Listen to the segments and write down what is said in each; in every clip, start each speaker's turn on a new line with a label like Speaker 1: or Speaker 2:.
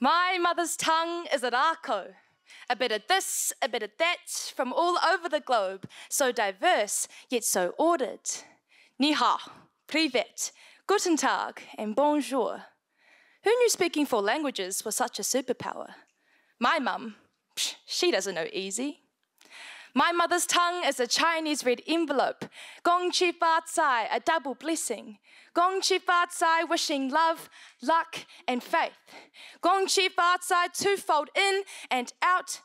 Speaker 1: mother's tongue is a rako. A bit of this, a bit of that, from all over the globe, so diverse, yet so ordered. Ni hao, privet, guten tag, and bonjour. Who knew speaking four languages was such a superpower? My mum, she doesn't know easy. My mother's tongue is a Chinese red envelope. Gong Chi Fa Tsai, a double blessing. Gong Chi Fa Tsai, wishing love, luck, and faith. Gong Chi Fa Tsai, twofold in and out.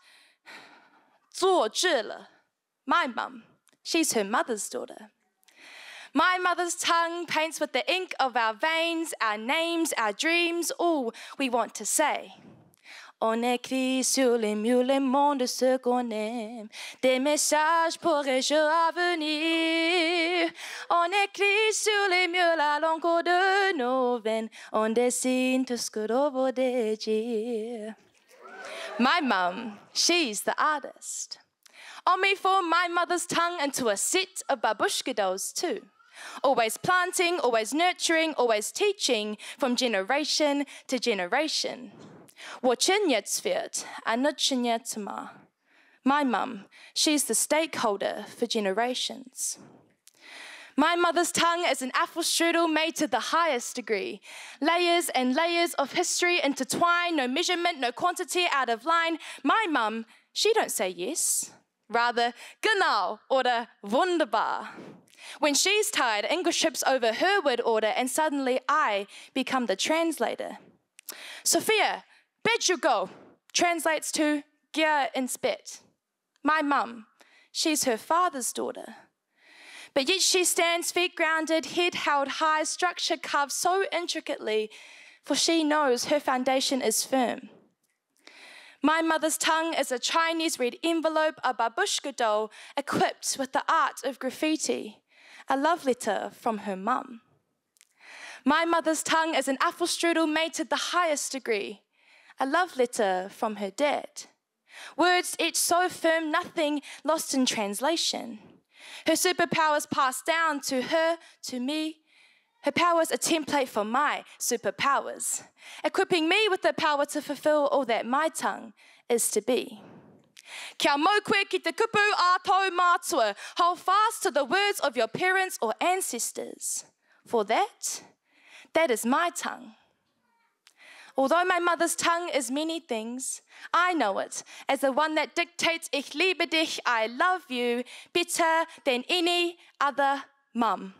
Speaker 1: Zuo Zhile, my mum. She's her mother's daughter. My mother's tongue paints with the ink of our veins, our names, our dreams, all we want to say. On écrit sur les murs les mondes ce qu'on aime, des messages pour les jours à venir. On écrit sur les murs la langue de nos veines, on dessine tout ce que l'on veut dire. My mum, she's the artist. On me formed my mother's tongue into a set of babushka dolls too. Always planting, always nurturing, always teaching from generation to generation. Wojcieniec wird, Anna Chinietma. My mum, she's the stakeholder for generations. My mother's tongue is an apple strudel made to the highest degree. Layers and layers of history intertwine, no measurement, no quantity out of line. My mum, she don't say yes, rather genau oder wunderbar. When she's tired, English trips over her word order, and suddenly I become the translator. Sophia, Bid you go translates to gear and spit. My mum, she's her father's daughter. But yet she stands feet grounded, head held high, structure carved so intricately, for she knows her foundation is firm. My mother's tongue is a Chinese red envelope, a babushka doll equipped with the art of graffiti, a love letter from her mum. My mother's tongue is an apple strudel made to the highest degree, a love letter from her dad. Words each so firm, nothing lost in translation. Her superpowers passed down to her, to me. Her powers a template for my superpowers, equipping me with the power to fulfill all that my tongue is to be. Kia maukwe ki te kupu a mātua. Hold fast to the words of your parents or ancestors. For that, that is my tongue. Although my mother's tongue is many things, I know it as the one that dictates Ich liebe dich, I love you, better than any other mum.